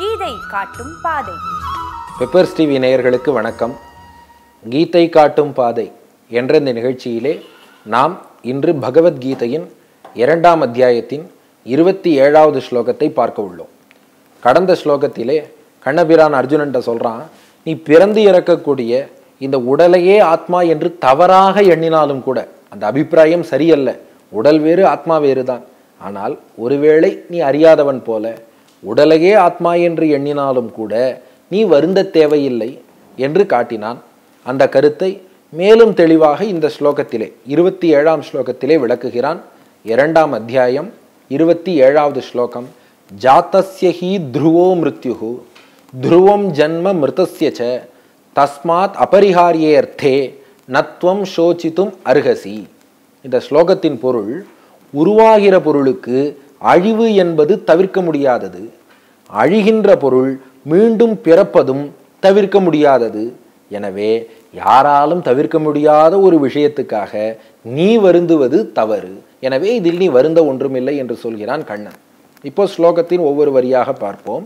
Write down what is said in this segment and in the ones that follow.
கீதை காட்டும் பாதை. Peppers TV நேயர்களுக்கு வணக்கம். கீதை காட்டும் பாதை என்ற இந்த நிகழ்ச்சியிலே நாம் இன்று பகவத்கீதையின் இரண்டாம் அத்தியாயத்தின் இருபத்தி ஏழாவது ஸ்லோகத்தை பார்க்க உள்ளோம். கடந்த ஸ்லோகத்திலே கண்ணபிரான் அர்ஜுனன்ட்ட சொல்கிறான் நீ பிறந்து இறக்கக்கூடிய இந்த உடலையே ஆத்மா என்று தவறாக எண்ணினாலும் கூட அந்த அபிப்பிராயம் சரியல்ல. உடல் வேறு ஆத்மா வேறு தான் ஆனால் ஒருவேளை நீ அறியாதவன் போல உடலையே ஆத்மா என்று எண்ணினாலும் கூட நீ வருந்த தேவையில்லை என்று காட்டினான். அந்த கருத்தை மேலும் தெளிவாக இந்த ஸ்லோகத்திலே இருபத்தி ஏழாம் ஸ்லோகத்திலே விளக்குகிறான். இரண்டாம் அத்தியாயம் இருபத்தி ஏழாவது ஸ்லோகம் ஜாத்தஸ்ய ஹி த்ருவோ மிருத்யுஹு த்ருவம் ஜன்ம மிருதஸ்ய ச தஸ்மாத் அபரிஹாரியேர்த்தே நத்வம் சோசித்தும் அர்ஹசி இந்த ஸ்லோகத்தின் பொருள் உருவாகிற பொருளுக்கு அழிவு என்பது தவிர்க்க முடியாதது. அழிகின்ற பொருள் மீண்டும் பிறப்பதும் தவிர்க்க முடியாதது. எனவே யாராலும் தவிர்க்க முடியாத ஒரு விஷயத்துக்காக நீ வருந்துவது தவறு. எனவே இதில் நீ வருந்த ஒன்றுமில்லை என்று சொல்கிறான் கண்ணன். இப்போ ஸ்லோகத்தின் ஒவ்வொரு வரியாக பார்ப்போம்.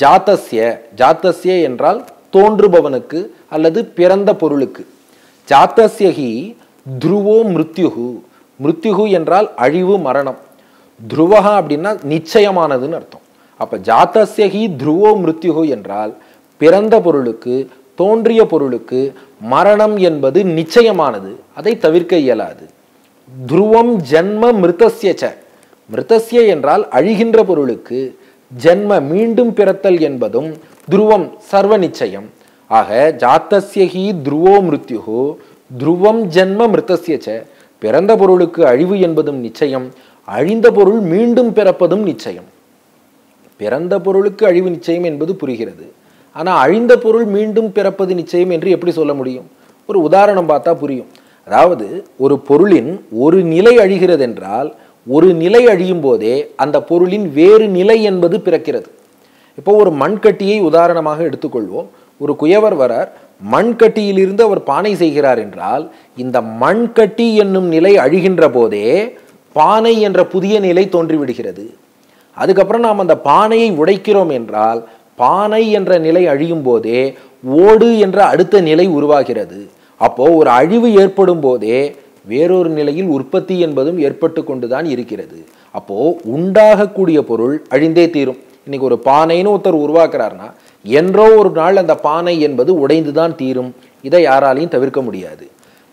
ஜாத்தஸ்ய ஜாத்தஸ்ய என்றால் தோன்றுபவனுக்கு அல்லது பிறந்த பொருளுக்கு. ஜாத்தஸ்யகி துருவோ மிருத்யுகு மிருத்யுகு என்றால் அழிவு மரணம். துருவகா அப்படின்னா நிச்சயமானதுன்னு அர்த்தம். அப்போ ஜாத்தஸ்யகி துருவோ மிருத்யுகோ என்றால் பிறந்த பொருளுக்கு தோன்றிய பொருளுக்கு மரணம் என்பது நிச்சயமானது. அதை தவிர்க்க இயலாது. துருவம் ஜென்ம மிருதஸ்ய ச மிருதஸ்ய என்றால் அழிகின்ற பொருளுக்கு ஜென்ம மீண்டும் பிறத்தல் என்பதும் துருவம் சர்வ நிச்சயம். ஆக ஜாத்தஸ்யகி துருவோ மிருத்யுகோ துருவம் ஜென்ம மிருத்தசிய ச பிறந்த பொருளுக்கு அழிவு என்பதும் நிச்சயம். அழிந்த பொருள் மீண்டும் பிறப்பதும் நிச்சயம். பிறந்த பொருளுக்கு அழிவு நிச்சயம் என்பது புரிகிறது. ஆனால் அழிந்த பொருள் மீண்டும் பிறப்பது நிச்சயம் என்று எப்படி சொல்ல முடியும்? ஒரு உதாரணம் பார்த்தா புரியும். அதாவது ஒரு பொருளின் ஒரு நிலை அழிகிறது என்றால் ஒரு நிலை அழியும் போதே அந்த பொருளின் வேறு நிலை என்பது பிறக்கிறது. இப்போ ஒரு மண்கட்டியை உதாரணமாக எடுத்துக்கொள்வோம். ஒரு குயவர் வரார் மண்கட்டியிலிருந்து அவர் பானை செய்கிறார் என்றால் இந்த மண்கட்டி என்னும் நிலை அழிகின்ற போதே பானை என்ற புதிய நிலை தோன்றிவிடுகிறது. அதுக்கப்புறம் நாம் அந்த பானையை உடைக்கிறோம் என்றால் பானை என்ற நிலை அழியும் போதே ஓடு என்ற அடுத்த நிலை உருவாகிறது. அப்போது ஒரு அழிவு ஏற்படும் போதே வேறொரு நிலையில் உற்பத்தி என்பதும் ஏற்பட்டு கொண்டுதான் இருக்கிறது. அப்போது உண்டாகக்கூடிய பொருள் அழிந்தே தீரும். இன்னைக்கு ஒரு பானைன்னு ஒருத்தர் உருவாக்குறாருன்னா என்றோ ஒரு நாள் அந்த பானை என்பது உடைந்து தான் தீரும். இதை யாராலையும் தவிர்க்க முடியாது.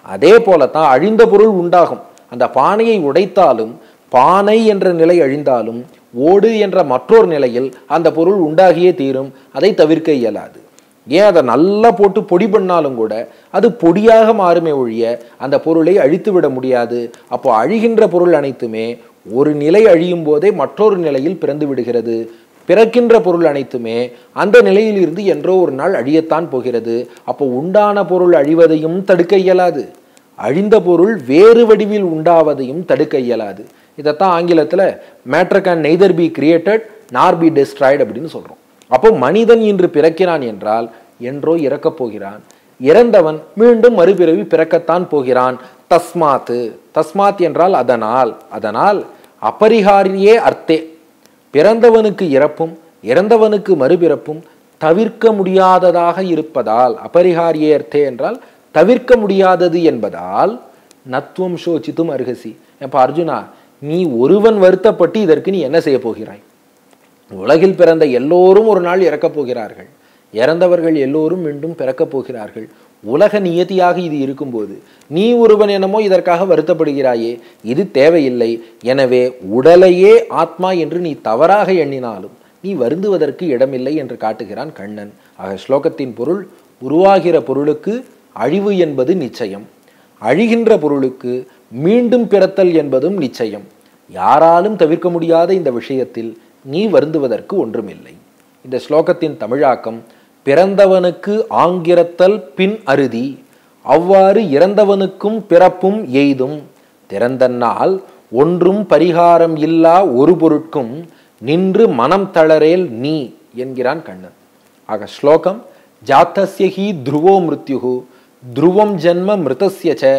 அதே போலத்தான் அழிந்த பொருள் உண்டாகும். அந்த பானையை உடைத்தாலும் பானை என்ற நிலை அழிந்தாலும் ஓடு என்ற மற்றொரு நிலையில் அந்த பொருள் உண்டாகியே தீரும். அதை தவிர்க்க இயலாது. ஏன் அதை நல்லா போட்டு பொடி பண்ணாலும் கூட அது பொடியாக மாறுமே ஒழிய அந்த பொருளை அழித்து விட முடியாது. அப்போ அழிகின்ற பொருள் அனைத்துமே ஒரு நிலை அழியும் போதே மற்றொரு நிலையில் பிறந்து விடுகிறது. பிறக்கின்ற பொருள் அனைத்துமே அந்த நிலையிலிருந்து என்றோ ஒரு நாள் அழியத்தான் போகிறது. அப்போ உண்டான பொருள் அழிவதையும் தடுக்க இயலாது. அழிந்த பொருள் வேறு வடிவில் உண்டாவதையும் தடுக்க இயலாது. இதைத்தான் ஆங்கிலத்தில் matter can neither be created nor be destroyed அப்படின்னு சொல்கிறோம் அப்போ மனிதன் இன்று பிறக்கிறான் என்றால் என்றோ இறக்கப் போகிறான். இறந்தவன் மீண்டும் மறுபிறவி பிறக்கத்தான் போகிறான். தஸ்மாத்து. தஸ்மாத் என்றால் அதனால். அதனால் அபரிகாரியே அர்த்தே. பிறந்தவனுக்கு இறப்பும் இறந்தவனுக்கு மறுபிறப்பும் தவிர்க்க முடியாததாக இருப்பதால் அபரிகாரியே அர்த்தே என்றால் தவிர்க்க முடியாதது என்பதால் நத்துவம் சோச்சித்தும் அருகசி. இப்போ அர்ஜுனா நீ ஒருவன் வருத்தப்பட்டு இதற்கு நீ என்ன செய்ய போகிறாய்? உலகில் பிறந்த எல்லோரும் ஒரு நாள் இறக்கப் போகிறார்கள். இறந்தவர்கள் எல்லோரும் மீண்டும் பிறக்கப் போகிறார்கள். உலக நியதியாக இது இருக்கும்போது நீ ஒருவன் என்னமோ இதற்காக வருத்தப்படுகிறாயே இது தேவையில்லை. எனவே உடலையே ஆத்மா என்று நீ தவறாக எண்ணினாலும் நீ வருந்துவதற்கு இடமில்லை என்று காட்டுகிறான் கண்ணன். ஆக ஸ்லோகத்தின் பொருள் உருவாகிற பொருளுக்கு அழிவு என்பது நிச்சயம். அழிகின்ற பொருளுக்கு மீண்டும் பிறத்தல் என்பதும் நிச்சயம். யாராலும் தவிர்க்க முடியாத இந்த விஷயத்தில் நீ வருந்துவதற்கு ஒன்றுமில்லை. இந்த ஸ்லோகத்தின் தமிழாக்கம் பிறந்தவனுக்கு ஆங்கிரத்தல் பின் அருதி அவ்வாறு இறந்தவனுக்கும் பிறப்பும் எய்தும். திறந்தன்னால் ஒன்றும் பரிகாரம் இல்லா ஒரு பொருட்கும் நின்று மனம் தளரேல் நீ என்கிறான் கண்ணன். ஆக ஸ்லோகம் ஜாத்தஸ்யஹி துருவோ மிருத்யுகு துருவம் ஜென்ம மிருதஸ்ய ச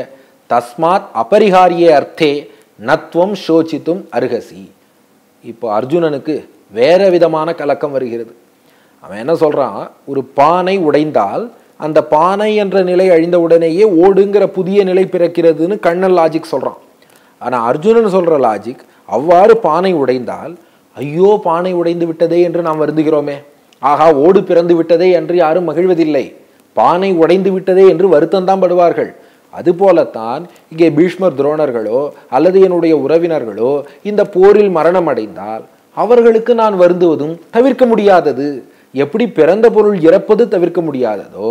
தஸ்மாத் அபரிகாரிய அர்த்தே நத்வம் சோசித்தும் அருகசி இப்போ அர்ஜுனனுக்கு வேற விதமான கலக்கம் வருகிறது. அவன் என்ன சொல்கிறான் ஒரு பானை உடைந்தால் அந்த பானை என்ற நிலை அழிந்த உடனேயே ஓடுங்கிற புதிய நிலை பிறக்கிறதுன்னு கண்ணன் லாஜிக் சொல்கிறான் ஆனால் அர்ஜுனன் சொல்கிற லாஜிக் அவ்வாறு பானை உடைந்தால் ஐயோ பானை உடைந்து விட்டதே என்று நாம் வருந்துகிறோமே. ஆகா ஓடு பிறந்து விட்டதே என்று யாரும் மகிழ்வதில்லை. பானை உடைந்து விட்டதே என்று வருத்தம்தான் படுவார்கள். அதுபோலத்தான் இங்கே பீஷ்மர் துரோணர்களோ அல்லது என்னுடைய உறவினர்களோ இந்த போரில் மரணம் அடைந்தால் அவர்களுக்கு நான் வருந்துவதும் தவிர்க்க முடியாதது. எப்படி பிறந்த பொருள் இறப்பது தவிர்க்க முடியாததோ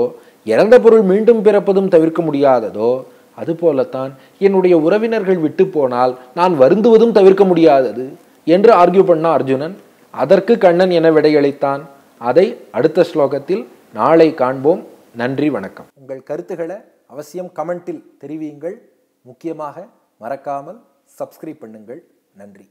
இறந்த பொருள் மீண்டும் பிறப்பதும் தவிர்க்க முடியாததோ அதுபோலத்தான் என்னுடைய உறவினர்கள் விட்டு போனால் நான் வருந்துவதும் தவிர்க்க முடியாதது என்று ஆர்கியூ பண்ண அர்ஜுனன். அதற்கு கண்ணன் என விடையளித்தான். அதை அடுத்த ஸ்லோகத்தில் நாளை காண்போம். நன்றி வணக்கம். உங்கள் கருத்துக்களை அவசியம் கமெண்ட்டில் தெரிவியுங்கள். முக்கியமாக மறக்காமல் சப்ஸ்கிரைப் பண்ணுங்கள். நன்றி.